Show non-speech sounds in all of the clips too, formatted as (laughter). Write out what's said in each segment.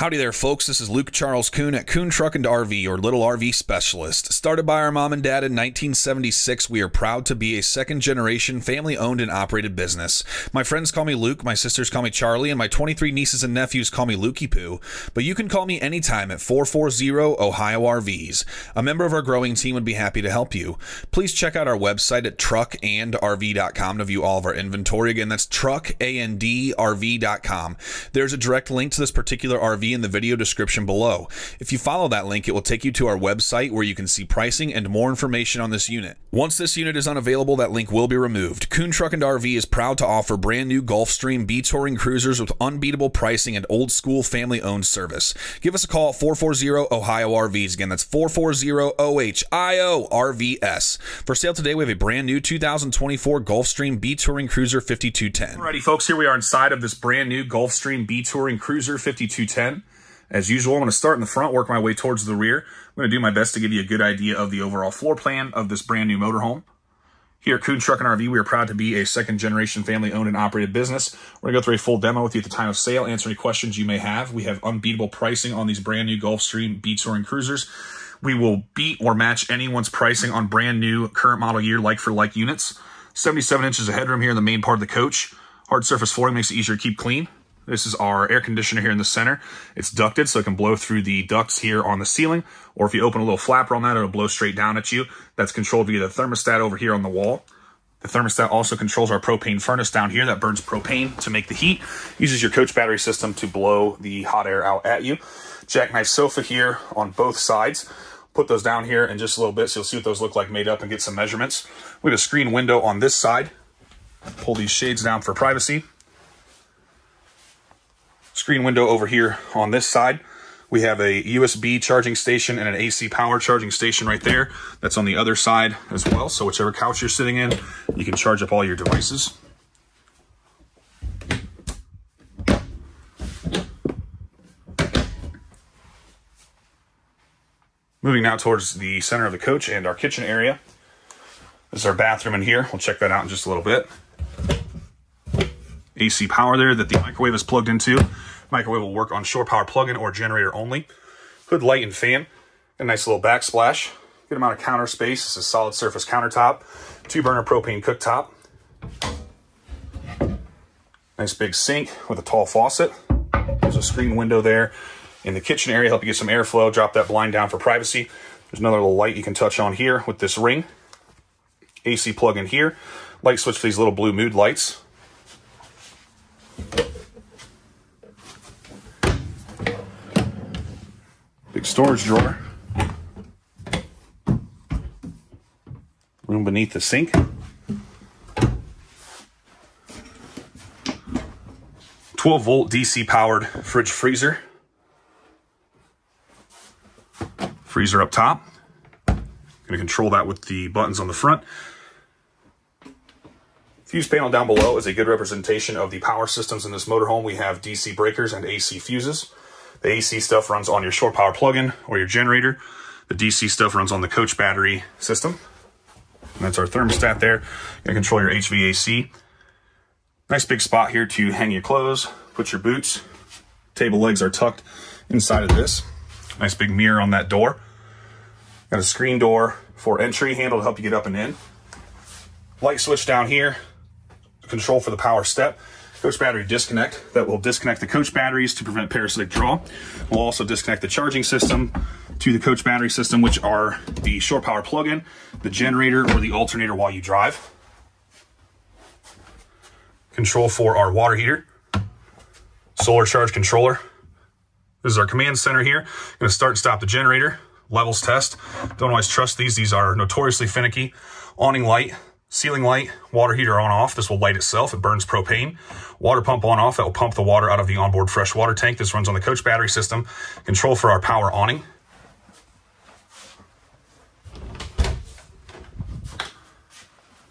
Howdy there, folks. This is Luke Charles Kuhn at Kuhn Truck and RV, your little RV specialist. Started by our mom and dad in 1976, we are proud to be a second generation family owned and operated business. My friends call me Luke, my sisters call me Charlie, and my 23 nieces and nephews call me Lukey Poo. But you can call me anytime at 440 Ohio RVs. A member of our growing team would be happy to help you. Please check out our website at truckandrv.com to view all of our inventory. Again, that's truckandrv.com. There's a direct link to this particular RV in the video description below. If you follow that link, it will take you to our website where you can see pricing and more information on this unit. Once this unit is unavailable, that link will be removed. Kuhn Truck and RV is proud to offer brand new Gulfstream B Touring cruisers with unbeatable pricing and old school family owned service. Give us a call at 440 Ohio RVs. Again, that's 440 OHIO RVS. For sale today, we have a brand new 2024 Gulfstream B Touring Cruiser 5210. Alrighty, folks, here we are inside of this brand new Gulfstream B Touring Cruiser 5210. As usual, I'm going to start in the front, work my way towards the rear. I'm going to do my best to give you a good idea of the overall floor plan of this brand new motorhome. Here at Kuhn Truck and RV, we are proud to be a second generation family owned and operated business. We're going to go through a full demo with you at the time of sale, answer any questions you may have. We have unbeatable pricing on these brand new Gulfstream B Touring Cruisers. We will beat or match anyone's pricing on brand new current model year like for like units. 77 inches of headroom here in the main part of the coach. Hard surface flooring makes it easier to keep clean. This is our air conditioner here in the center. It's ducted so it can blow through the ducts here on the ceiling. Or if you open a little flapper on that, it'll blow straight down at you. That's controlled via the thermostat over here on the wall. The thermostat also controls our propane furnace down here that burns propane to make the heat. Uses your coach battery system to blow the hot air out at you. Jackknife sofa here on both sides. Put those down here in just a little bit so you'll see what those look like made up and get some measurements. We have a screen window on this side. Pull these shades down for privacy screen window over here on this side. We have a USB charging station and an AC power charging station right there. That's on the other side as well. So whichever couch you're sitting in, you can charge up all your devices. Moving now towards the center of the coach and our kitchen area. This is our bathroom in here. We'll check that out in just a little bit. AC power there that the microwave is plugged into. Microwave will work on shore power plug-in or generator only. Hood light and fan. A nice little backsplash. Good amount of counter space. This is solid surface countertop. Two burner propane cooktop. Nice big sink with a tall faucet. There's a screen window there in the kitchen area. Help you get some airflow. Drop that blind down for privacy. There's another little light you can touch on here with this ring. AC plug in here. Light switch for these little blue mood lights. Storage drawer. Room beneath the sink. Twelve volt DC powered fridge freezer. Freezer up top. Going to control that with the buttons on the front. Fuse panel down below is a good representation of the power systems in this motorhome. We have DC breakers and AC fuses. The AC stuff runs on your shore power plug-in or your generator. The DC stuff runs on the coach battery system. And that's our thermostat there. You can control your HVAC. Nice big spot here to hang your clothes, put your boots. Table legs are tucked inside of this. Nice big mirror on that door. Got a screen door for entry handle to help you get up and in. Light switch down here, control for the power step coach battery disconnect that will disconnect the coach batteries to prevent parasitic draw. We'll also disconnect the charging system to the coach battery system, which are the shore power plug-in, the generator, or the alternator while you drive. Control for our water heater, solar charge controller. This is our command center here. Going to start and stop the generator, levels test. Don't always trust these. These are notoriously finicky. Awning light, Ceiling light, water heater on off. This will light itself. It burns propane. Water pump on off. That will pump the water out of the onboard fresh water tank. This runs on the coach battery system. Control for our power awning.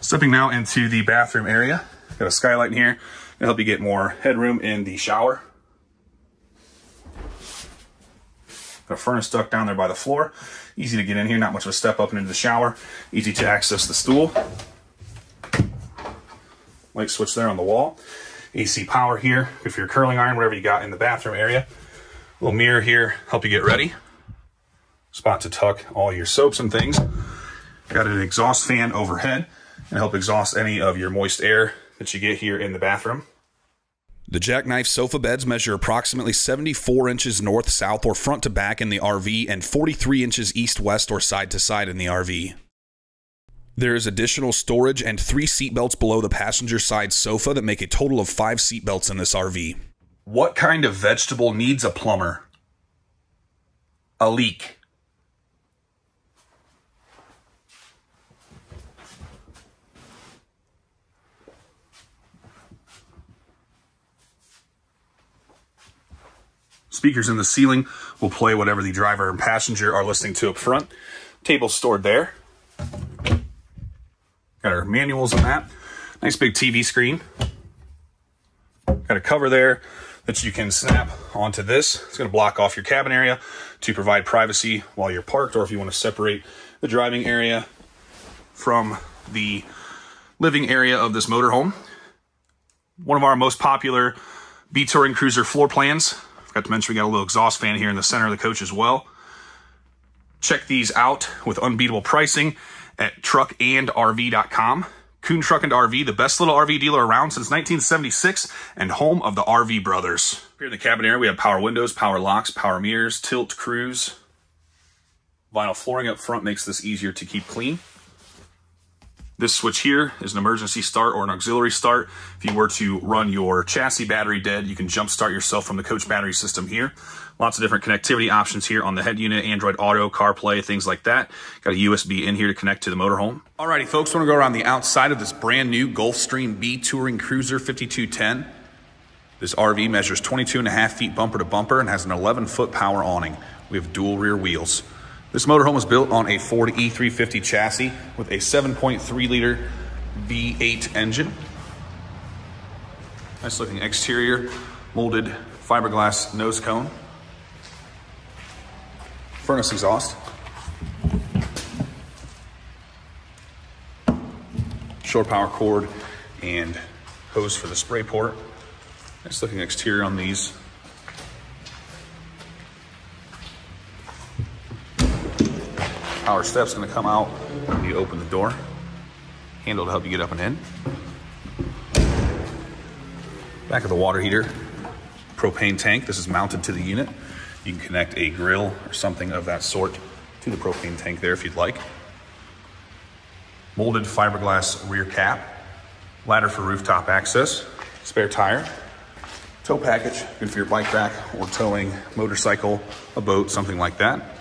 Stepping now into the bathroom area. Got a skylight in here to help you get more headroom in the shower. Got a furnace duct down there by the floor. Easy to get in here, not much of a step up into the shower. Easy to access the stool light switch there on the wall. AC power here, if you're curling iron, whatever you got in the bathroom area. Little mirror here, help you get ready. Spot to tuck all your soaps and things. Got an exhaust fan overhead and help exhaust any of your moist air that you get here in the bathroom. The jackknife sofa beds measure approximately 74 inches north, south, or front to back in the RV and 43 inches east, west, or side to side in the RV. There is additional storage and three seatbelts below the passenger side sofa that make a total of five seatbelts in this RV. What kind of vegetable needs a plumber? A leek. Speakers in the ceiling will play whatever the driver and passenger are listening to up front. Table stored there. Manuals on that. Nice big TV screen. Got a cover there that you can snap onto this. It's going to block off your cabin area to provide privacy while you're parked or if you want to separate the driving area from the living area of this motorhome. One of our most popular B Touring Cruiser floor plans Forgot to mention we got a little exhaust fan here in the center of the coach as well. Check these out with unbeatable pricing at truckandrv.com. Kuhn Truck and RV, the best little RV dealer around since 1976 and home of the RV brothers. Here in the cabin area, we have power windows, power locks, power mirrors, tilt cruise. Vinyl flooring up front makes this easier to keep clean. This switch here is an emergency start or an auxiliary start. If you were to run your chassis battery dead, you can jump start yourself from the coach battery system here. Lots of different connectivity options here on the head unit, Android Auto, CarPlay, things like that. Got a USB in here to connect to the motorhome. Alrighty, folks, want to go around the outside of this brand new Gulfstream B Touring Cruiser 5210. This RV measures 22 and a half feet bumper to bumper and has an 11 foot power awning. We have dual rear wheels. This motorhome was built on a Ford E350 chassis with a 7.3 liter V8 engine. Nice looking exterior, molded fiberglass nose cone. Furnace exhaust. Shore power cord and hose for the spray port. Nice looking exterior on these Power step's gonna come out when you open the door. Handle to help you get up and in. Back of the water heater, propane tank. This is mounted to the unit. You can connect a grill or something of that sort to the propane tank there if you'd like. Molded fiberglass rear cap, ladder for rooftop access, spare tire, tow package, good for your bike rack or towing motorcycle, a boat, something like that.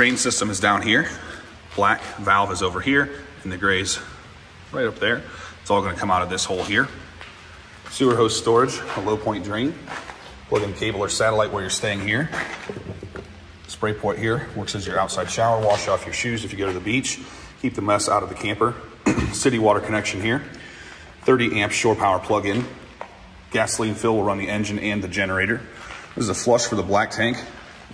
Drain system is down here. Black valve is over here, and the gray's right up there. It's all gonna come out of this hole here. Sewer hose storage, a low point drain. Plug in cable or satellite where you're staying here. Spray port here works as your outside shower. Wash off your shoes if you go to the beach. Keep the mess out of the camper. (clears throat) City water connection here. 30 amp shore power plug-in. Gasoline fill will run the engine and the generator. This is a flush for the black tank.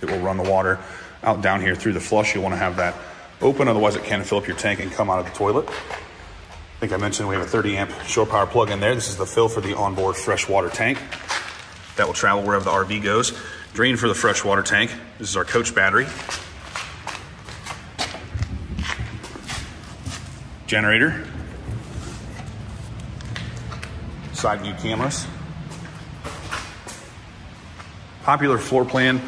It will run the water out down here through the flush. You'll want to have that open, otherwise it can fill up your tank and come out of the toilet. I think I mentioned we have a 30 amp shore power plug in there. This is the fill for the onboard freshwater tank. That will travel wherever the RV goes. Drain for the freshwater tank. This is our coach battery. Generator. Side view cameras. Popular floor plan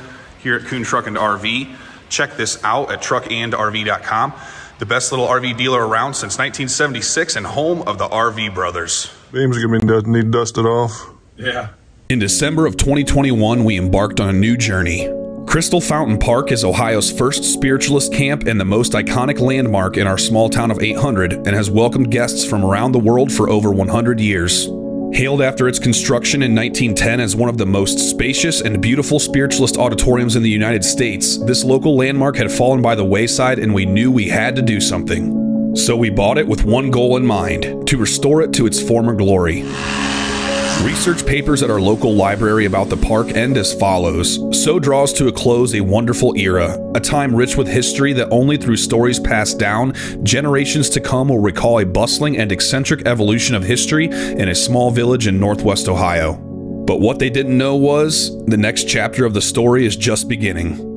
here at Kuhn Truck and RV. Check this out at truckandrv.com. The best little RV dealer around since 1976 and home of the RV brothers. Beams are gonna need dusted off. Yeah. In December of 2021, we embarked on a new journey. Crystal Fountain Park is Ohio's first spiritualist camp and the most iconic landmark in our small town of 800 and has welcomed guests from around the world for over 100 years. Hailed after its construction in 1910 as one of the most spacious and beautiful spiritualist auditoriums in the United States, this local landmark had fallen by the wayside and we knew we had to do something. So we bought it with one goal in mind to restore it to its former glory. Research papers at our local library about the park end as follows. So draws to a close a wonderful era, a time rich with history that only through stories passed down, generations to come will recall a bustling and eccentric evolution of history in a small village in northwest Ohio. But what they didn't know was the next chapter of the story is just beginning.